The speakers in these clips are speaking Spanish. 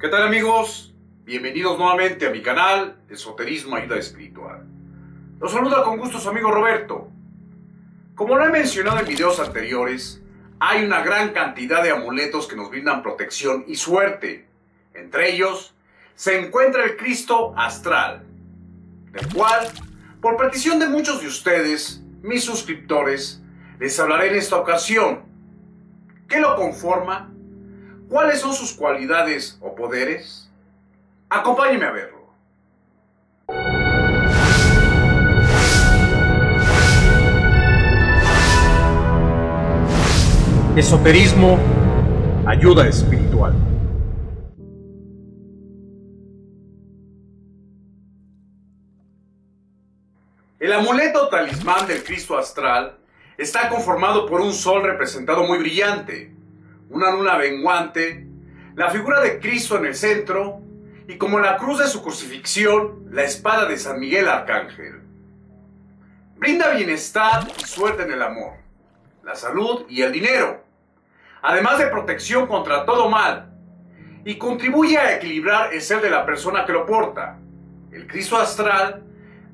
¿Qué tal amigos? Bienvenidos nuevamente a mi canal Esoterismo Ayuda Espiritual. Los saluda con gusto su amigo Roberto. Como lo he mencionado en videos anteriores, hay una gran cantidad de amuletos que nos brindan protección y suerte. Entre ellos se encuentra el Cristo Astral, del cual, por petición de muchos de ustedes, mis suscriptores, les hablaré en esta ocasión. ¿Qué lo conforma? ¿Cuáles son sus cualidades o poderes? Acompáñeme a verlo. Esoterismo, ayuda espiritual. El amuleto talismán del Cristo astral está conformado por un sol representado muy brillante, una luna menguante, la figura de Cristo en el centro y como la cruz de su crucifixión, la espada de San Miguel Arcángel. Brinda bienestar y suerte en el amor, la salud y el dinero, además de protección contra todo mal, y contribuye a equilibrar el ser de la persona que lo porta. El Cristo astral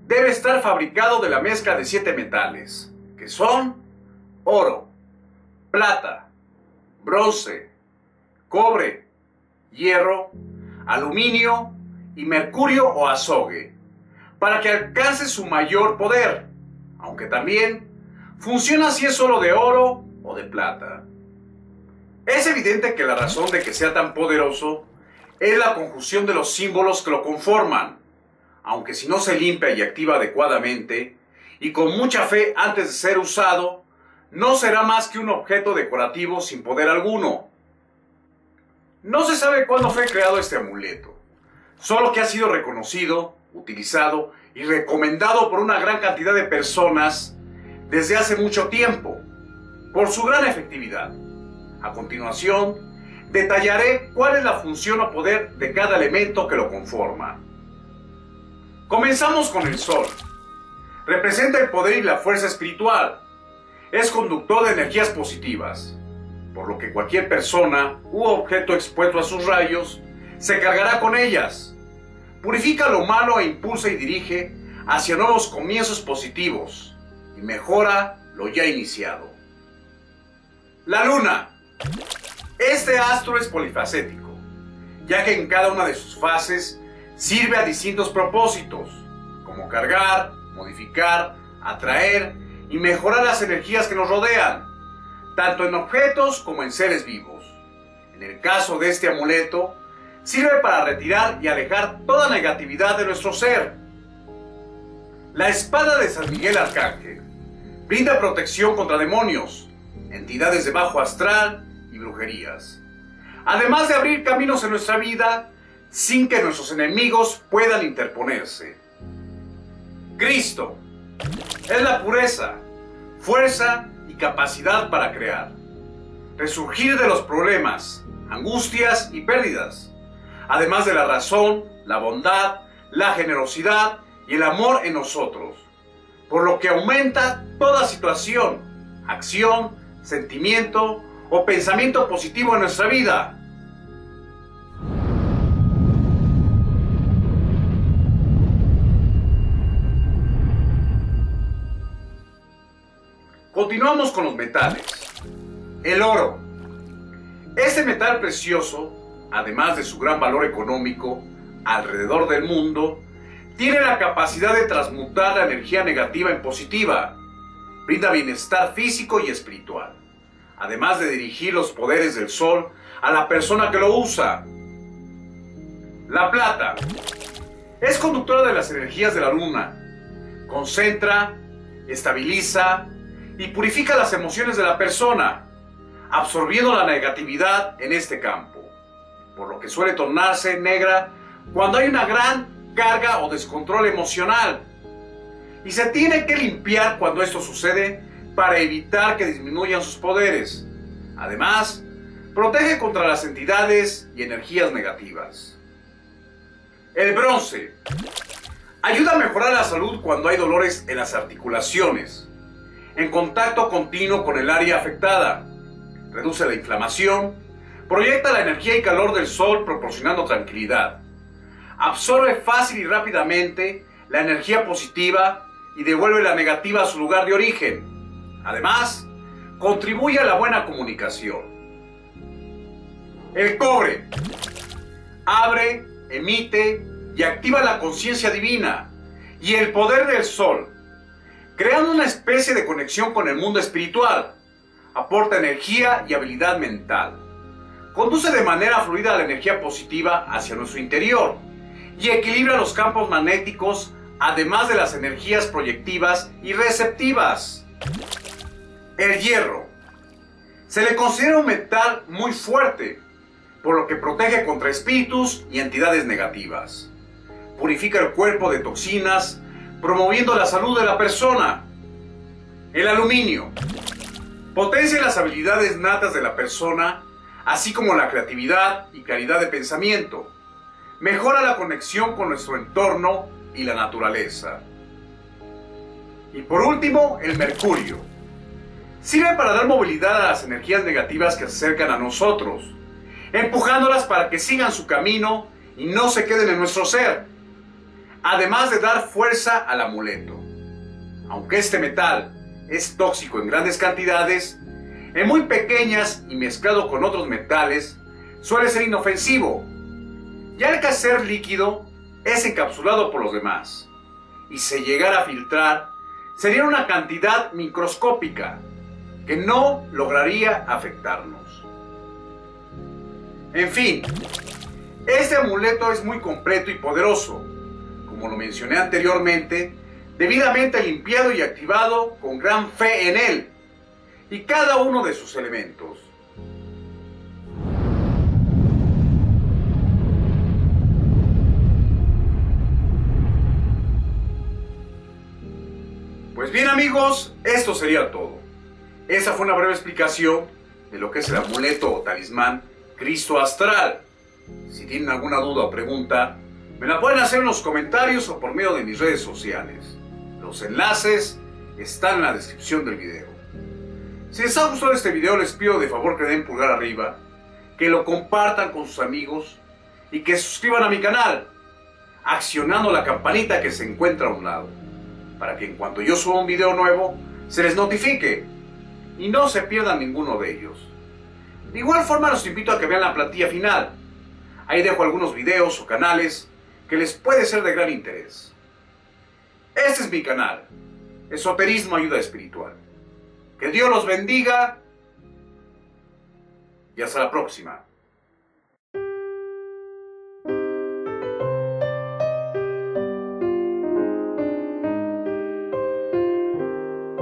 debe estar fabricado de la mezcla de siete metales, que son oro, plata, bronce, cobre, hierro, aluminio y mercurio o azogue, para que alcance su mayor poder, aunque también funciona si es solo de oro o de plata. Es evidente que la razón de que sea tan poderoso es la conjunción de los símbolos que lo conforman, aunque si no se limpia y activa adecuadamente, y con mucha fe antes de ser usado, no será más que un objeto decorativo sin poder alguno. No se sabe cuándo fue creado este amuleto, solo que ha sido reconocido, utilizado y recomendado por una gran cantidad de personas desde hace mucho tiempo, por su gran efectividad. A continuación, detallaré cuál es la función o poder de cada elemento que lo conforma. Comenzamos con el Sol. Representa el poder y la fuerza espiritual. Es conductor de energías positivas, por lo que cualquier persona u objeto expuesto a sus rayos se cargará con ellas. Purifica lo malo e impulsa y dirige hacia nuevos comienzos positivos y mejora lo ya iniciado. La Luna. Este astro es polifacético, ya que en cada una de sus fases sirve a distintos propósitos, como cargar, modificar, atraer y mejorar las energías que nos rodean, tanto en objetos como en seres vivos. En el caso de este amuleto, sirve para retirar y alejar toda negatividad de nuestro ser. La espada de San Miguel Arcángel brinda protección contra demonios, entidades de bajo astral y brujerías, además de abrir caminos en nuestra vida sin que nuestros enemigos puedan interponerse. Cristo es la pureza, fuerza y capacidad para crear, resurgir de los problemas, angustias y pérdidas, además de la razón, la bondad, la generosidad y el amor en nosotros, por lo que aumenta toda situación, acción, sentimiento o pensamiento positivo en nuestra vida Continuamos con los metales. El oro. Este metal precioso, además de su gran valor económico alrededor del mundo, tiene la capacidad de transmutar la energía negativa en positiva. Brinda bienestar físico y espiritual, además de dirigir los poderes del sol a la persona que lo usa. La plata. Es conductora de las energías de la luna. Concentra, estabiliza, y purifica las emociones de la persona, absorbiendo la negatividad en este campo, por lo que suele tornarse negra cuando hay una gran carga o descontrol emocional. Y se tiene que limpiar cuando esto sucede para evitar que disminuyan sus poderes. Además, protege contra las entidades y energías negativas. El bronce ayuda a mejorar la salud cuando hay dolores en las articulaciones en contacto continuo con el área afectada. Reduce la inflamación, Proyecta la energía y calor del Sol proporcionando tranquilidad. Absorbe fácil y rápidamente la energía positiva y devuelve la negativa a su lugar de origen. Además, contribuye a la buena comunicación. El cobre abre, emite y activa la conciencia divina y el poder del sol, creando una especie de conexión con el mundo espiritual. Aporta energía y habilidad mental. Conduce de manera fluida la energía positiva hacia nuestro interior y equilibra los campos magnéticos además de las energías proyectivas y receptivas. El hierro. Se le considera un metal muy fuerte, por lo que protege contra espíritus y entidades negativas. Purifica el cuerpo de toxinas, promoviendo la salud de la persona. El aluminio. Potencia las habilidades natas de la persona, así como la creatividad y claridad de pensamiento. Mejora la conexión con nuestro entorno y la naturaleza. Y por último, el mercurio. Sirve para dar movilidad a las energías negativas que se acercan a nosotros, empujándolas para que sigan su camino y no se queden en nuestro ser, además de dar fuerza al amuleto. Aunque este metal es tóxico en grandes cantidades, en muy pequeñas y mezclado con otros metales, suele ser inofensivo. Ya al ser líquido, es encapsulado por los demás y se llegara a filtrar, sería una cantidad microscópica que no lograría afectarnos. En fin, este amuleto es muy completo y poderoso, como lo mencioné anteriormente, debidamente limpiado y activado con gran fe en él y cada uno de sus elementos. Pues bien amigos, esto sería todo. Esa fue una breve explicación de lo que es el amuleto o talismán Cristo Astral. Si tienen alguna duda o pregunta, me la pueden hacer en los comentarios o por medio de mis redes sociales. Los enlaces están en la descripción del video. Si les ha gustado este video, les pido de favor que den pulgar arriba, que lo compartan con sus amigos y que suscriban a mi canal, accionando la campanita que se encuentra a un lado para que en cuanto yo suba un video nuevo, se les notifique y no se pierdan ninguno de ellos. De igual forma los invito a que vean la plantilla final. Ahí dejo algunos videos o canales que les puede ser de gran interés. Este es mi canal, Esoterismo Ayuda Espiritual. Que Dios los bendiga y hasta la próxima.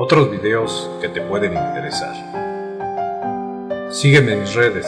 otros videos que te pueden interesar. Sígueme en mis redes